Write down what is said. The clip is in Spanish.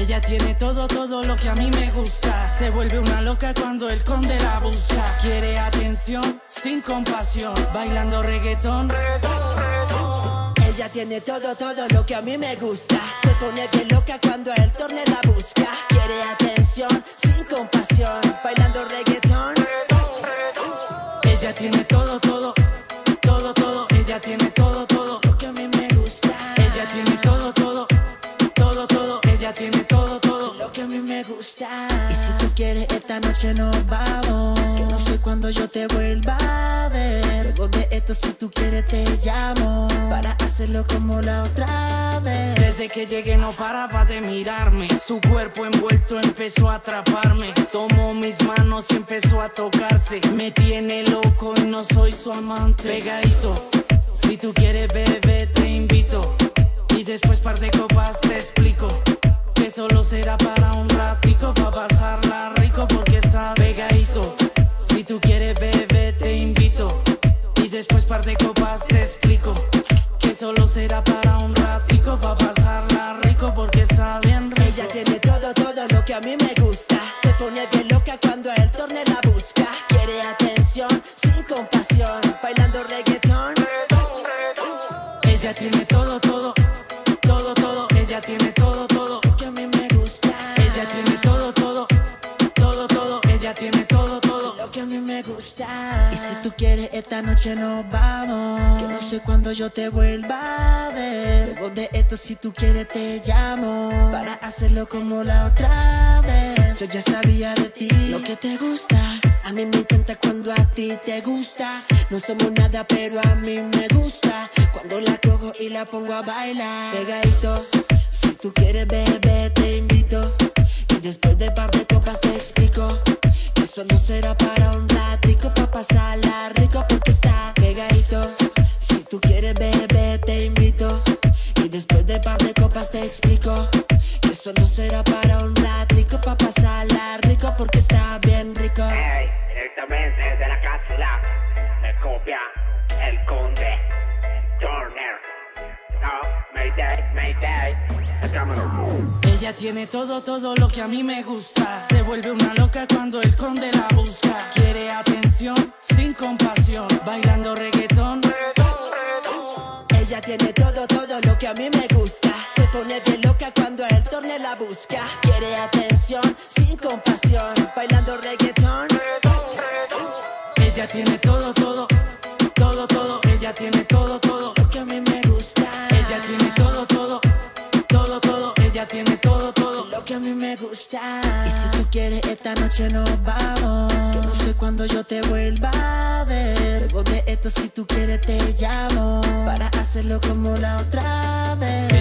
Ella tiene todo, todo lo que a mí me gusta. Se vuelve una loca cuando el conde la busca. Quiere atención sin compasión. Bailando reggaetón. Ella tiene todo, todo lo que a mí me gusta. Se pone bien loca cuando el torne la busca. Quiere atención sin compasión. Bailando reggaetón. Ella tiene todo, todo, todo, Ella tiene todo, todo. Lo que a mí me gusta. Y si tú quieres, esta noche nos vamos. Que no sé cuándo yo te vuelva a ver. Luego de esto, si tú quieres, te llamo. Para hacerlo como la otra vez. Desde que llegué no paraba de mirarme. Su cuerpo envuelto empezó a atraparme. Tomó mis manos y empezó a tocarse. Me tiene loco y no soy su amante. Pegadito, si tú quieres bebé te invito. Y después par de copas te explico. Que solo será para un ratico, para pasarla rico porque está pegadito. Si tú quieres bebé te invito. Y después par de copas te explico. Que solo será para un ratico, para pasarla rico porque está bien rico. Ella tiene todo, todo lo que a mí me gusta. Se pone bien loca cuando el torne la busca. Quiere atención sin compasión. Bailando reggaetón. Ella tiene todo, todo, todo, todo. Ella tiene todo, me gusta. Y si tú quieres, esta noche nos vamos. Que no sé cuándo yo te vuelva a ver. Luego de esto, si tú quieres, te llamo. Para hacerlo como la otra vez. Yo ya sabía de ti lo que te gusta. A mí me encanta cuando a ti te gusta. No somos nada, pero a mí me gusta. Cuando la cojo y la pongo a bailar. Pegadito. Si tú quieres, bebé, te invito. Y después de par de copas te explico. Que solo será para te explico. Que solo será para un ratico, pa' pasarla rico porque está bien rico. Ey, directamente desde la cápsula me copia el conde Turner. No, Mayday, Mayday. Ella tiene todo, todo lo que a mí me gusta. Se vuelve una loca cuando el conde la busca. Quiere atención sin compasión. Bailando reggaetón. Ella tiene todo, todo lo que a mí me gusta. Pone bien loca cuando el torne la busca. Quiere atención sin compasión. Bailando reggaetón. Ella tiene todo, todo, todo, todo. Ella tiene todo, todo. Lo que a mí me gusta. Ella tiene todo, todo, todo, todo. Ella tiene todo, todo. Lo que a mí me gusta. Y si tú quieres, esta noche nos vamos. Que no sé cuándo yo te vuelva a ver. Luego de esto, si tú quieres, te llamo. Para hacerlo como la otra